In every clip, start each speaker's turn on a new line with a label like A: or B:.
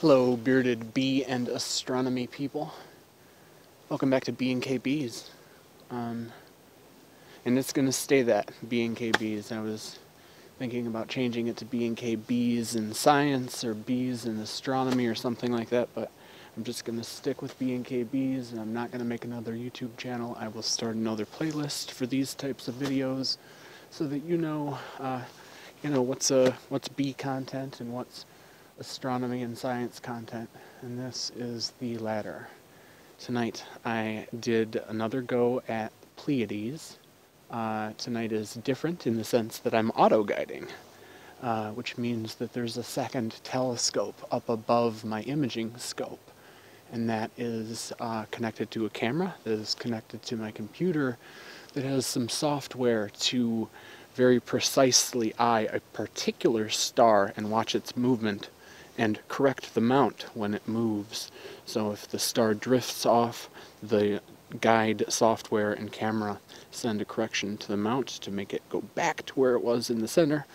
A: Hello, bearded bee and astronomy people. Welcome back to B and K Bees. Um, and it's gonna stay that B and K Bees. I was thinking about changing it to B and K Bees in science or Bees in astronomy or something like that, but I'm just gonna stick with B and K Bees, and I'm not gonna make another YouTube channel. I will start another playlist for these types of videos, so that you know, uh, you know what's uh, what's bee content and what's astronomy and science content, and this is the latter. Tonight I did another go at Pleiades. Uh, tonight is different in the sense that I'm auto guiding, uh, which means that there's a second telescope up above my imaging scope, and that is uh, connected to a camera that is connected to my computer that has some software to very precisely eye a particular star and watch its movement and correct the mount when it moves. So if the star drifts off, the guide software and camera send a correction to the mount to make it go back to where it was in the center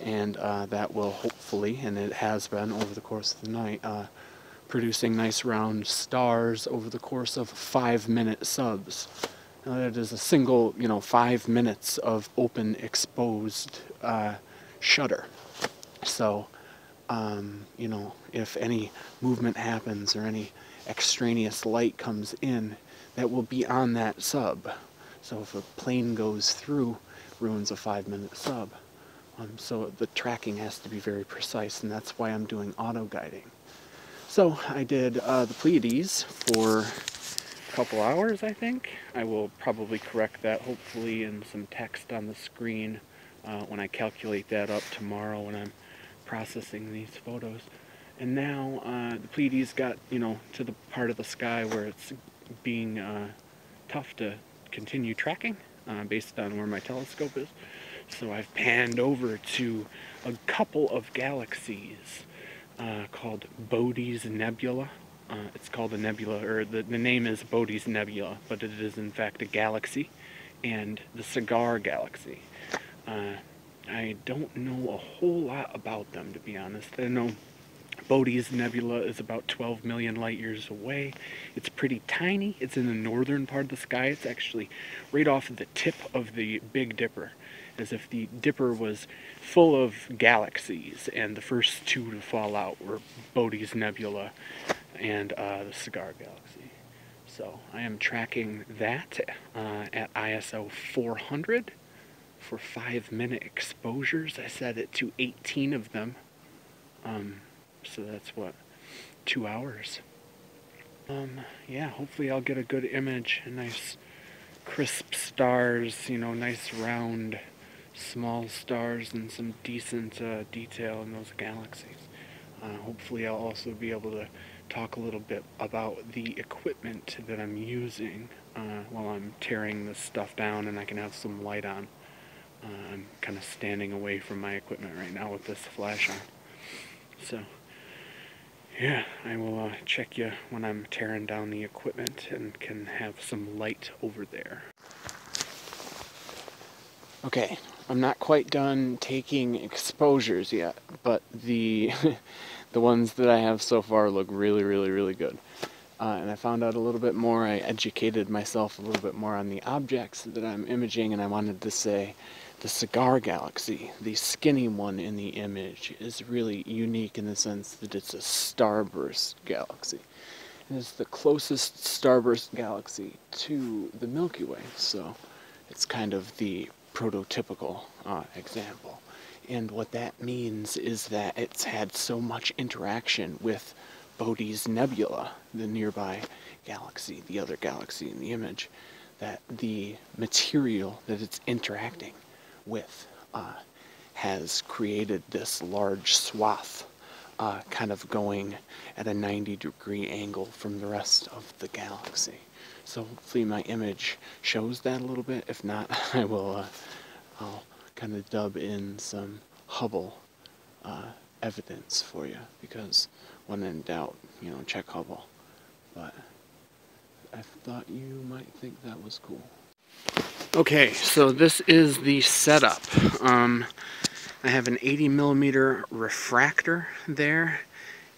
A: and uh, that will hopefully, and it has been over the course of the night, uh, producing nice round stars over the course of five minute subs. Now that is a single, you know, five minutes of open exposed uh, shutter. So um, you know, if any movement happens or any extraneous light comes in, that will be on that sub. So if a plane goes through, ruins a five minute sub. Um, so the tracking has to be very precise, and that's why I'm doing auto guiding. So I did uh, the Pleiades for a couple hours, I think. I will probably correct that, hopefully, in some text on the screen uh, when I calculate that up tomorrow when I'm processing these photos. And now uh, the Pleiades got, you know, to the part of the sky where it's being uh, tough to continue tracking uh, based on where my telescope is. So I've panned over to a couple of galaxies uh, called Bode's Nebula. Uh, it's called a nebula, or the, the name is Bode's Nebula, but it is in fact a galaxy, and the Cigar Galaxy. I don't know a whole lot about them, to be honest. I know Bode's Nebula is about 12 million light years away. It's pretty tiny. It's in the northern part of the sky. It's actually right off the tip of the Big Dipper, as if the Dipper was full of galaxies, and the first two to fall out were Bode's Nebula and uh, the Cigar Galaxy. So I am tracking that uh, at ISO 400 for five minute exposures. I set it to 18 of them. Um, so that's what, two hours. Um, yeah, hopefully I'll get a good image, a nice crisp stars, you know, nice round small stars and some decent uh, detail in those galaxies. Uh, hopefully I'll also be able to talk a little bit about the equipment that I'm using uh, while I'm tearing this stuff down and I can have some light on. Uh, I'm kind of standing away from my equipment right now with this flash on. So, yeah, I will uh, check you when I'm tearing down the equipment and can have some light over there. Okay, I'm not quite done taking exposures yet, but the the ones that I have so far look really, really, really good. Uh, and I found out a little bit more. I educated myself a little bit more on the objects that I'm imaging, and I wanted to say the cigar galaxy, the skinny one in the image, is really unique in the sense that it's a starburst galaxy. It's the closest starburst galaxy to the Milky Way, so it's kind of the prototypical uh, example. And what that means is that it's had so much interaction with Bode's Nebula, the nearby galaxy, the other galaxy in the image, that the material that it's interacting with uh, has created this large swath uh, kind of going at a 90 degree angle from the rest of the galaxy. So hopefully my image shows that a little bit. If not, I will, uh, I'll kind of dub in some Hubble uh, evidence for you because when in doubt, you know, check Hubble. But I thought you might think that was cool. Okay, so this is the setup. Um, I have an 80 millimeter refractor there,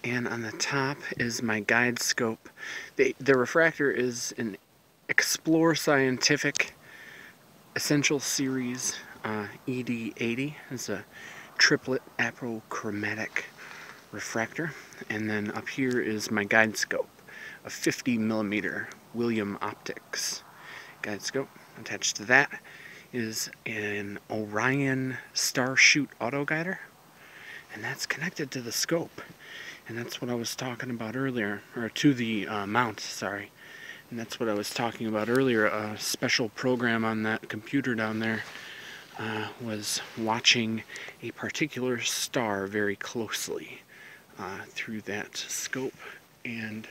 A: And on the top is my guide scope. The, the refractor is an Explore Scientific Essential Series uh, ED80. It's a triplet apochromatic refractor. And then up here is my guide scope, a 50 millimeter William Optics guide scope. Attached to that is an Orion Star Shoot auto guider. And that's connected to the scope. And that's what I was talking about earlier, or to the uh, mount, sorry. And that's what I was talking about earlier. A special program on that computer down there uh, was watching a particular star very closely uh, through that scope and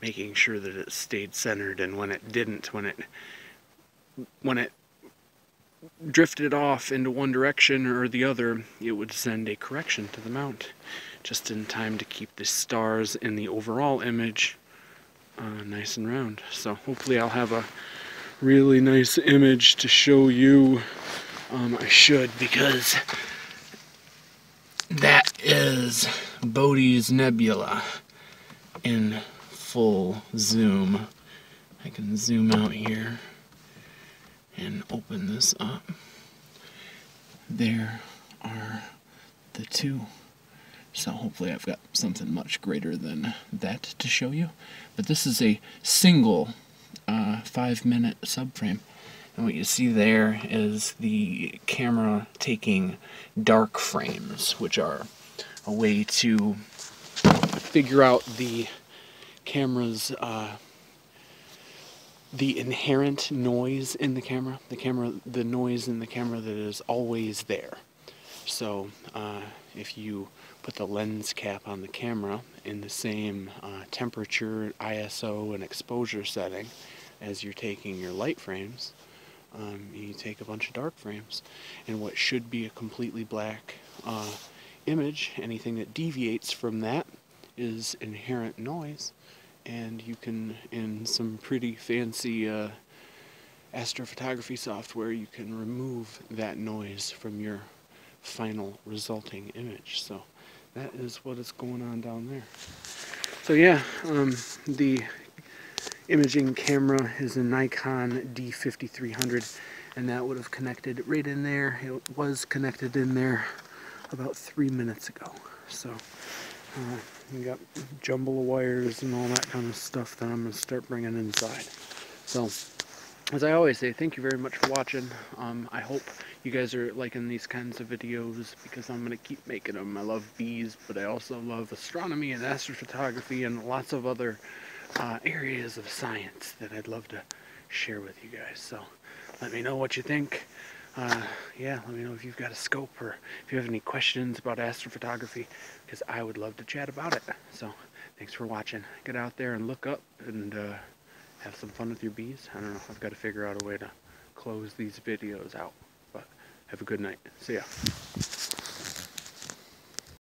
A: making sure that it stayed centered. And when it didn't when it when it drifted off into one direction or the other it would send a correction to the mount just in time to keep the stars in the overall image uh, nice and round. So hopefully I'll have a really nice image to show you um, I should because that is Bode's Nebula in full zoom. I can zoom out here and open this up. There are the two. So hopefully I've got something much greater than that to show you. But this is a single uh, five minute subframe. And what you see there is the camera taking dark frames, which are a way to figure out the camera's uh, the inherent noise in the camera, the camera, the noise in the camera that is always there. So uh, if you put the lens cap on the camera in the same uh, temperature, ISO, and exposure setting as you're taking your light frames, um, you take a bunch of dark frames, and what should be a completely black uh, image, anything that deviates from that is inherent noise, and you can, in some pretty fancy uh, astrophotography software, you can remove that noise from your final resulting image. So that is what is going on down there. So yeah, um, the imaging camera is a Nikon D5300 and that would have connected right in there. It was connected in there about three minutes ago. So uh, we got jumble of wires and all that kind of stuff that I'm going to start bringing inside. So as I always say, thank you very much for watching. Um, I hope you guys are liking these kinds of videos because I'm going to keep making them. I love bees, but I also love astronomy and astrophotography and lots of other uh, areas of science that I'd love to share with you guys. So let me know what you think. Uh, yeah, let me know if you've got a scope or if you have any questions about astrophotography because I would love to chat about it. So thanks for watching. Get out there and look up and uh, have some fun with your bees. I don't know. I've got to figure out a way to close these videos out. But have a good night. See ya.